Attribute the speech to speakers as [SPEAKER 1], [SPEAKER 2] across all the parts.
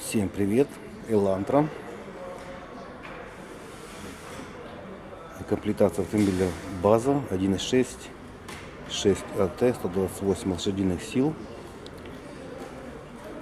[SPEAKER 1] Всем привет, Элантра. Комплектация автомобиля база 1.6 6 АТ 128 лошадиных сил.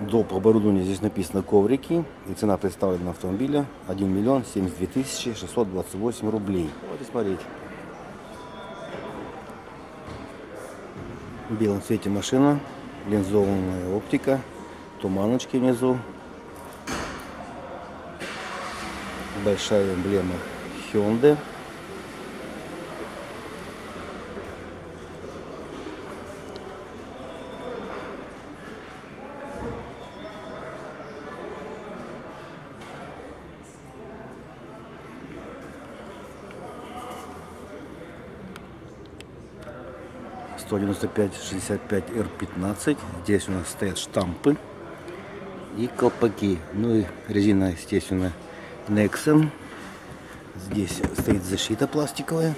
[SPEAKER 1] Доп. оборудования здесь написано коврики. И цена представлена автомобиля 1 миллион 72 тысячи 628 рублей. Вот и смотрите. В белом цвете машина. Линзованная оптика. Туманочки внизу. Большая эмблема Hyundai. сто девяносто пять шестьдесят пять р пятнадцать здесь у нас стоят штампы и колпаки ну и резина естественно Nexon. Здесь стоит защита пластиковая.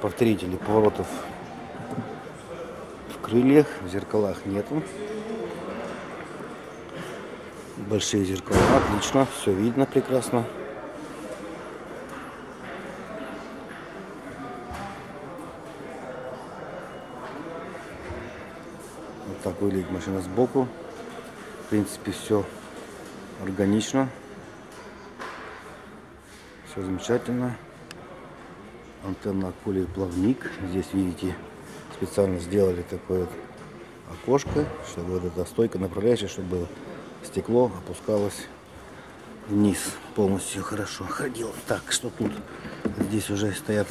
[SPEAKER 1] Повторители поворотов в крыльях в зеркалах нету. Большие зеркала. Отлично все видно прекрасно. Вот так выглядит машина сбоку. В принципе, все органично. Все замечательно. Антенна кулер плавник. Здесь, видите, специально сделали такое вот окошко, чтобы вот эта стойка направляющая, чтобы стекло опускалось вниз полностью хорошо ходил. Так, что тут? Здесь уже стоят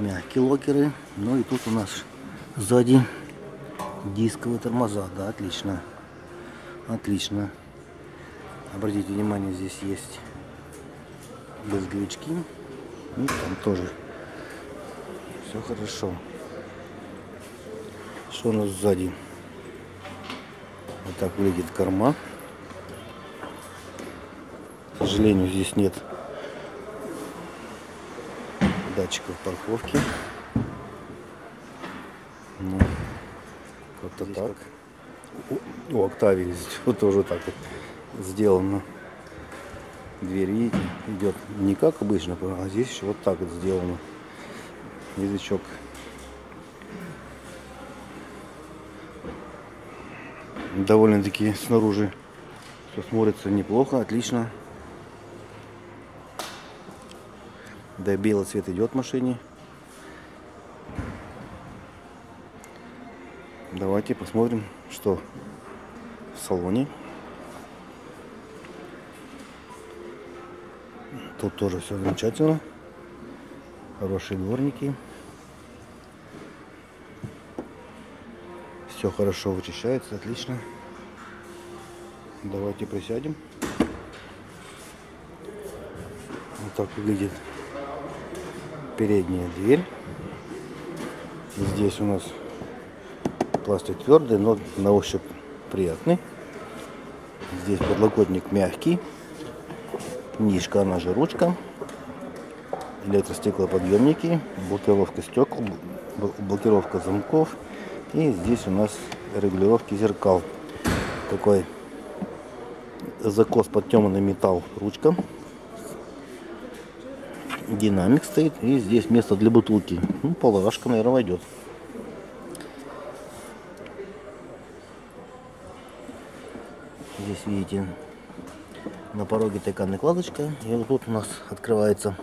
[SPEAKER 1] мягкие локеры. Ну и тут у нас сзади дисковые тормоза. Да, отлично. Отлично. Обратите внимание, здесь есть безговички. Ну, там тоже все хорошо. Что у нас сзади? Вот так выглядит корма. К сожалению, здесь нет датчиков парковки. Ну, как-то так. У, у Октавии здесь вот тоже так вот сделано. Дверь, идет не как обычно, а здесь еще вот так вот сделано. Язычок. Довольно-таки снаружи все смотрится неплохо, отлично. Да, белый цвет идет в машине. Давайте посмотрим, что в салоне. Тут тоже все замечательно. Хорошие дворники. Все хорошо вычищается, отлично. Давайте присядем. Вот так выглядит передняя дверь. Здесь у нас пластик твердый, но на ощупь приятный. Здесь подлокотник мягкий. Нишка, она же ручка. Электростеклоподъемники, блокировка стекол, блокировка замков. И здесь у нас регулировки зеркал. Такой закос под темный металл ручка. Динамик стоит. И здесь место для бутылки. Ну, полторашка, наверное, войдет. Здесь видите на пороге такая накладочка. И вот тут у нас открывается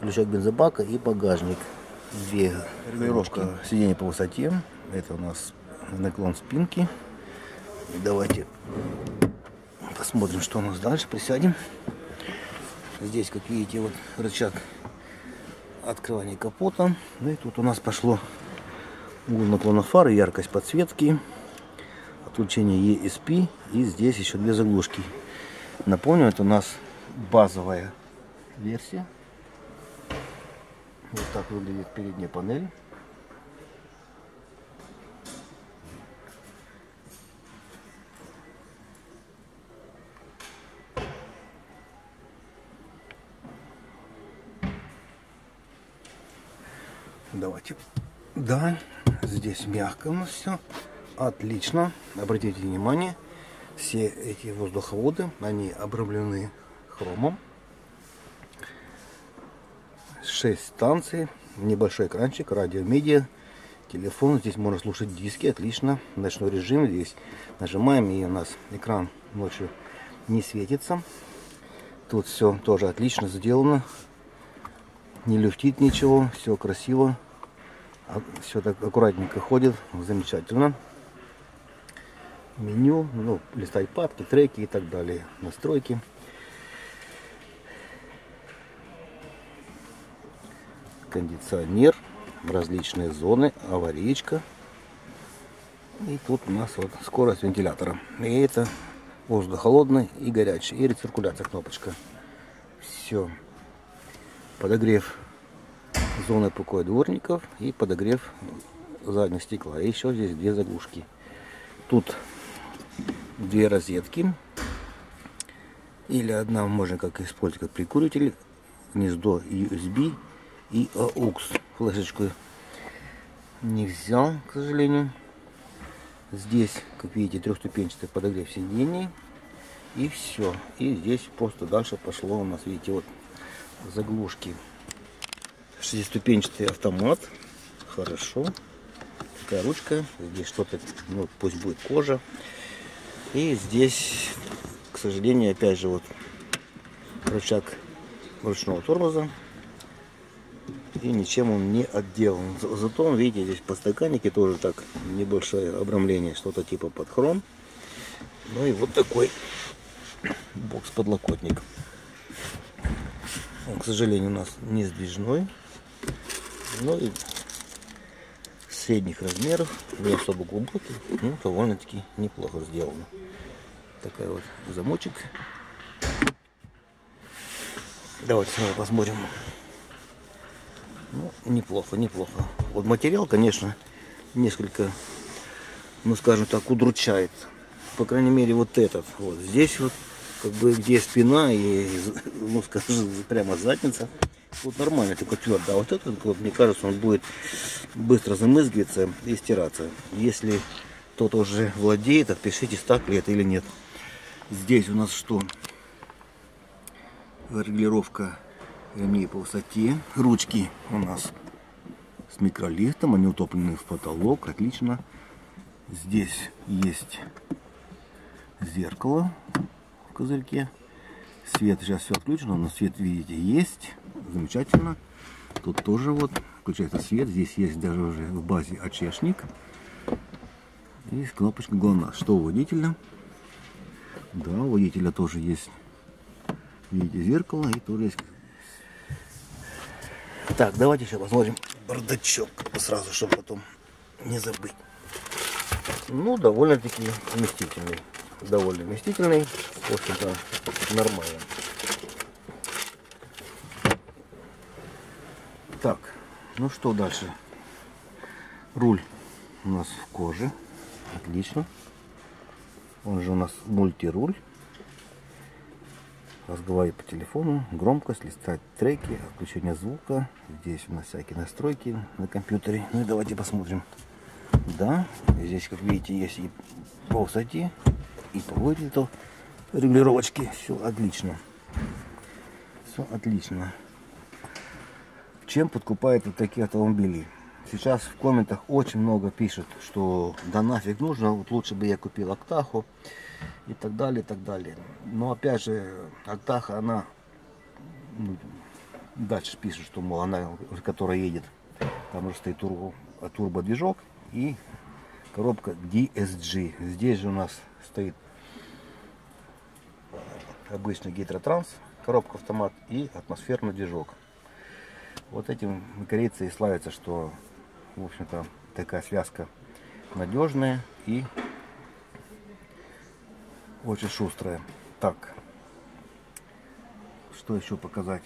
[SPEAKER 1] лючок бензобака и багажник. Две регулировка сиденья по высоте. Это у нас наклон спинки. Давайте посмотрим, что у нас дальше. Присядем. Здесь, как видите, вот рычаг открывания капота. Ну и тут у нас пошло угол наклона фары, яркость подсветки, отключение ESP и здесь еще две заглушки. Напомню, это у нас базовая версия. Вот так выглядит передняя панель. Давайте. Да, здесь мягко у нас все. отлично. Обратите внимание, все эти воздуховоды, они обрамлены хромом. 6 станций, небольшой экранчик, радио-медиа, телефон. Здесь можно слушать диски, отлично. Ночной режим здесь нажимаем, и у нас экран ночью не светится. Тут все тоже отлично сделано. Не люфтит ничего, все красиво. А, все так аккуратненько ходит, замечательно. Меню, ну, листать папки, треки и так далее, настройки. Кондиционер, различные зоны, аварийка. И тут у нас вот скорость вентилятора. И это воздух холодный и горячий. И рециркуляция кнопочка. Все. Подогрев зоны покоя дворников и подогрев заднего стекла. И еще здесь две заглушки. Тут две розетки. Или одна можно как использовать как прикуритель. Гнездо USB и AUX. Флешечку не взял, к сожалению. Здесь, как видите, трехступенчатый подогрев сидений. И все. И здесь просто дальше пошло у нас, видите, вот заглушки. Шестиступенчатый автомат. Хорошо. Такая ручка. Здесь что-то, ну, пусть будет кожа. И здесь, к сожалению, опять же, вот рычаг ручного тормоза и ничем он не отделан. Зато, видите, здесь подстаканники тоже так небольшое обрамление, что-то типа под хром. Ну и вот такой бокс-подлокотник. Он, к сожалению, у нас не сдвижной. Ну и средних размеров, не особо глубокий, ну, довольно-таки неплохо сделано. Такая вот замочек. Давайте снова посмотрим. Ну, неплохо, неплохо. Вот материал, конечно, несколько, ну, скажем так, удручает. По крайней мере, вот этот. Вот здесь вот, как бы, где спина и, ну, скажем, прямо задница. Вот нормально, только твердо. А вот этот, вот, мне кажется, он будет быстро замызгиваться и стираться. Если кто-то уже владеет, отпишитесь, так ли это или нет. Здесь у нас что? Регулировка ремней по высоте. Ручки у нас с микролифтом, они утоплены в потолок, отлично. Здесь есть зеркало в козырьке. Свет сейчас все отключено, но свет, видите, есть. Замечательно. Тут тоже вот включается свет. Здесь есть даже уже в базе очешник. И кнопочка ГЛОНАСС. Что у водителя? Да, у водителя тоже есть, видите, зеркало и тоже есть так, давайте еще посмотрим бардачок сразу, чтобы потом не забыть. Ну, довольно-таки вместительный. Довольно вместительный. В общем-то, нормально. Так, ну что дальше? Руль у нас в коже. Отлично. Он же у нас мультируль разговаривать по телефону, громкость, листать треки, отключение звука. Здесь у нас всякие настройки на компьютере. Ну и давайте посмотрим. Да, здесь, как видите, есть и по высоте, и по вылету регулировочки. Все отлично. Все отлично. Чем подкупает вот такие автомобили? Сейчас в комментах очень много пишут, что да нафиг нужно, вот лучше бы я купил Актаху и так далее, и так далее. Но опять же, Актаха, она ну, дальше пишет, что мол, она, которая едет, там уже стоит турбо, турбодвижок и коробка DSG. Здесь же у нас стоит обычный гидротранс, коробка автомат и атмосферный движок. Вот этим корейцы и славятся, что в общем-то такая связка надежная и очень шустрая. Так, что еще показать?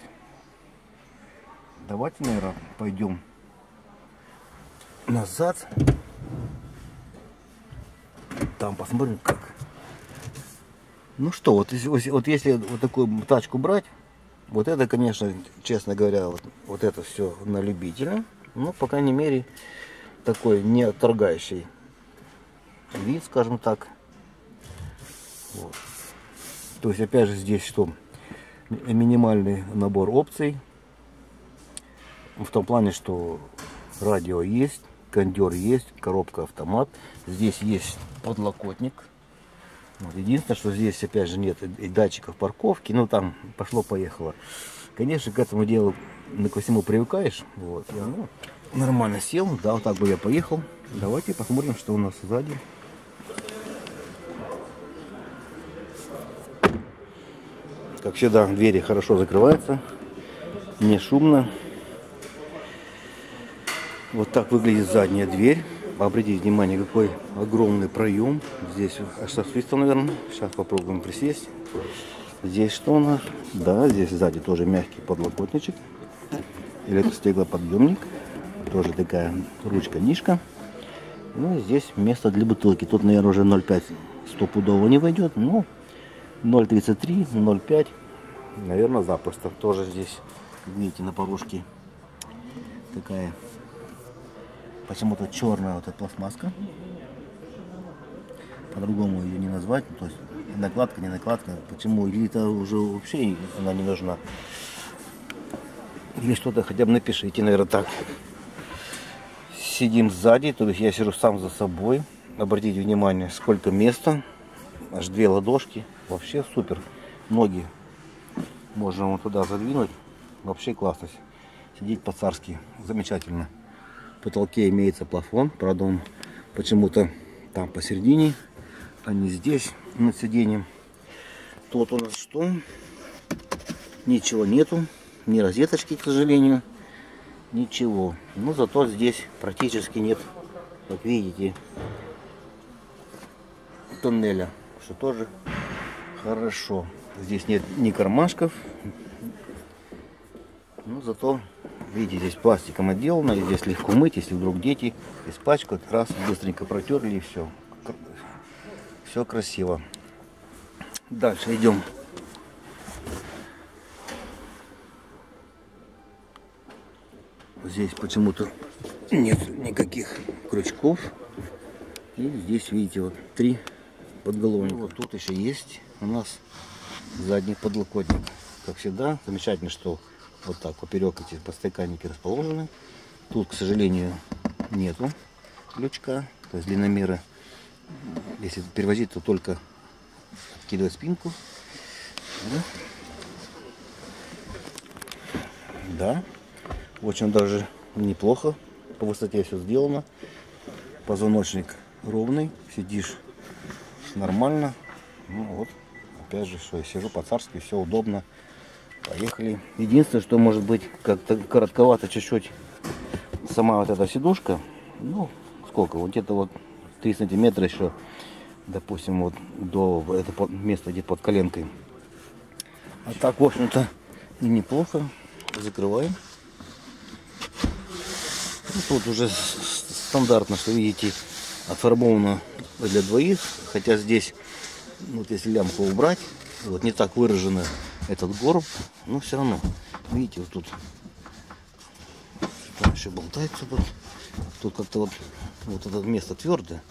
[SPEAKER 1] Давайте, наверное, пойдем назад. Там посмотрим, как. Ну что, вот, вот если вот такую тачку брать, вот это, конечно, честно говоря, вот, вот это все на любителя. Ну, по крайней мере, такой не отторгающий вид, скажем так. Вот. То есть, опять же, здесь что? Минимальный набор опций. В том плане, что радио есть, кондер есть, коробка автомат. Здесь есть подлокотник. Вот. Единственное, что здесь опять же нет датчиков парковки. Ну там пошло-поехало. Конечно, к этому делу ну, ко всему привыкаешь. Вот. Я, ну, нормально сел. Да, вот так бы я поехал. Давайте посмотрим, что у нас сзади. Как всегда, двери хорошо закрываются. Не шумно. Вот так выглядит задняя дверь. Обратите внимание, какой огромный проем. Здесь свистом, наверное. Сейчас попробуем присесть. Здесь что у нас? Да, здесь сзади тоже мягкий подлокотничек. Электростеклоподъемник. Тоже такая ручка-нишка. Ну, здесь место для бутылки. Тут, наверное, уже 0,5 стопудово не войдет. Но 0,33, 0,5, наверное, запросто. Тоже здесь, видите, на порожке такая почему-то черная вот эта пластмасска. По-другому ее не назвать. То есть накладка, не накладка. Почему? Или это уже вообще она не нужна. Или что-то хотя бы напишите, наверное, так. Сидим сзади, то есть я сижу сам за собой. Обратите внимание, сколько места. Аж две ладошки. Вообще супер. Ноги можно вот туда задвинуть. Вообще классно. Сидеть по-царски. Замечательно потолке имеется плафон. Правда, он почему-то там посередине, а не здесь, над сиденьем. Тут у нас что? Ничего нету. Ни розеточки, к сожалению. Ничего. Но зато здесь практически нет, как видите, тоннеля. Что тоже хорошо. Здесь нет ни кармашков. Но зато Видите, здесь пластиком отделано, здесь легко мыть, если вдруг дети испачкают, раз, быстренько протерли и все. Все красиво. Дальше идем. Здесь почему-то нет никаких крючков. И здесь, видите, вот три подголовника. Вот тут еще есть у нас задний подлокотник. Как всегда, замечательно, что вот так поперек эти подстаканники расположены. Тут, к сожалению, нету крючка. То есть длинномеры, если перевозить, то только откидывать спинку. Да. да, очень даже неплохо. По высоте все сделано. Позвоночник ровный, сидишь нормально. Ну вот, опять же, что я сижу по-царски, все удобно. Поехали. Единственное, что может быть как-то коротковато чуть-чуть сама вот эта сидушка. Ну, сколько? Вот где-то вот 3 сантиметра еще, допустим, вот до этого места, где под коленкой. А так, в общем-то, и неплохо. Закрываем. Ну, тут уже стандартно, что видите, оформовано для двоих. Хотя здесь, ну, вот если лямку убрать, вот не так выражено этот горб, но все равно, видите, вот тут там еще болтается тут. Тут как-то вот, вот это место твердое.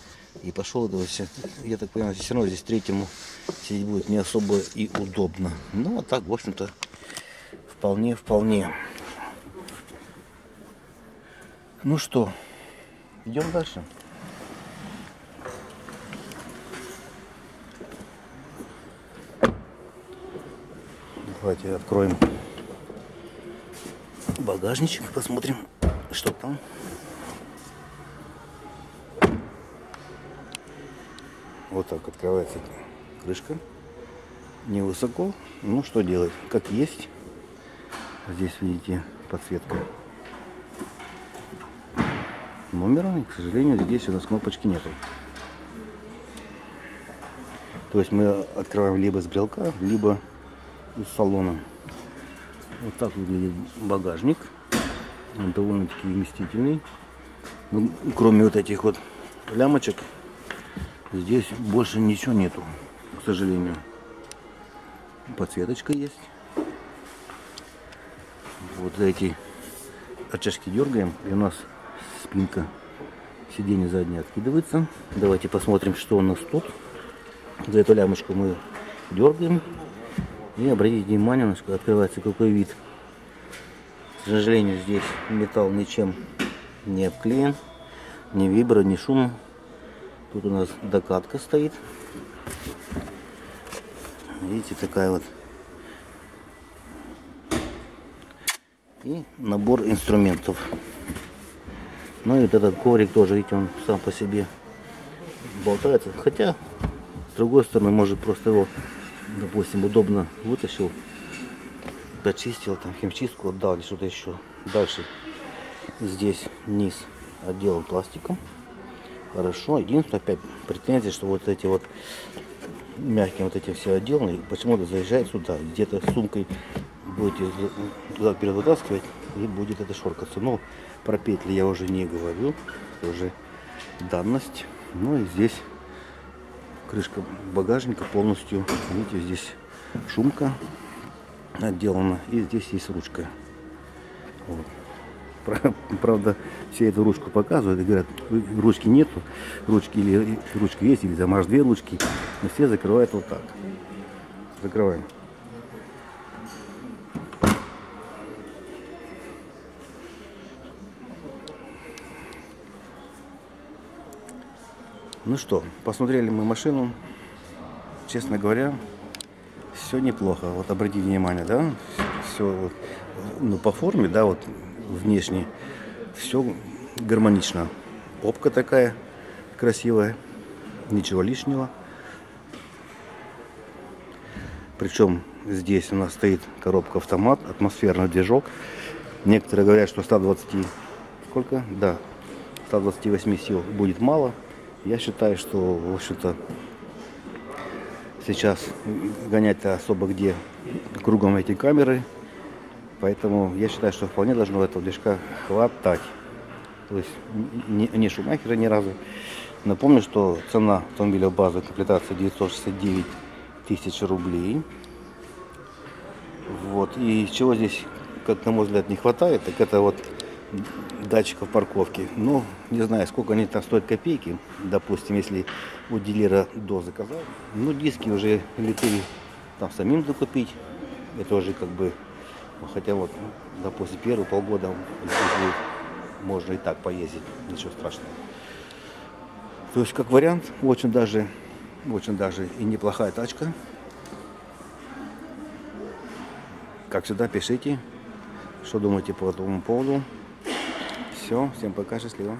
[SPEAKER 1] И пошел это все, я так понимаю, все равно здесь третьему сидеть будет не особо и удобно. Ну, а так, в общем-то, вполне, вполне. Ну что, идем дальше. Давайте откроем багажничек, посмотрим, что там. Вот так открывается крышка. Невысоко. Ну, что делать? Как есть. Здесь, видите, подсветка номера. И, к сожалению, здесь у нас кнопочки нету. То есть мы открываем либо с брелка, либо из салона. Вот так выглядит багажник. Он довольно-таки вместительный. Ну, кроме вот этих вот лямочек, здесь больше ничего нету, к сожалению. Подсветочка есть. Вот эти рычажки дергаем, и у нас спинка Сиденье заднее откидывается. Давайте посмотрим, что у нас тут. За эту лямочку мы дергаем. И обратите внимание, открывается какой вид. К сожалению, здесь металл ничем не обклеен. Ни вибра, ни шума. Тут у нас докатка стоит. Видите, такая вот. И набор инструментов. Ну и вот этот коврик тоже, видите, он сам по себе болтается. Хотя, с другой стороны, может просто его, допустим, удобно вытащил, почистил, там химчистку отдал или что-то еще. Дальше здесь низ отделан пластиком. Хорошо. Единственное, опять претензия, что вот эти вот мягкие вот эти все отделаны, почему-то заезжает сюда, где-то сумкой будете туда вперед вытаскивать и будет это шоркаться. Но про петли я уже не говорю, уже данность. Ну и здесь крышка багажника полностью, видите, здесь шумка отделана и здесь есть ручка. Вот. Правда, все эту ручку показывают и говорят, ручки нету, ручки или ручка есть, или там аж две ручки. Но все закрывают вот так. Закрываем. Ну что, посмотрели мы машину. Честно говоря, все неплохо. Вот обратите внимание, да, все ну, по форме, да, вот внешне все гармонично. Попка такая красивая, ничего лишнего. Причем здесь у нас стоит коробка автомат, атмосферный движок. Некоторые говорят, что 120, сколько? Да, 128 сил будет мало. Я считаю, что, в общем-то, сейчас гонять-то особо где кругом эти камеры Поэтому я считаю, что вполне должно этого движка хватать. То есть не, не Шумахера ни разу. Напомню, что цена автомобиля базовой комплектации 969 тысяч рублей. Вот. И чего здесь, как на мой взгляд, не хватает, так это вот датчиков парковки. Ну, не знаю, сколько они там стоят копейки. Допустим, если у дилера до заказал. Ну, диски уже летели там самим закупить. Это уже как бы ну, хотя вот, ну, допустим, первые полгода можно и так поездить, ничего страшного. То есть, как вариант, очень даже, очень даже и неплохая тачка. Как всегда, пишите, что думаете по этому поводу. Все, всем пока, счастливо.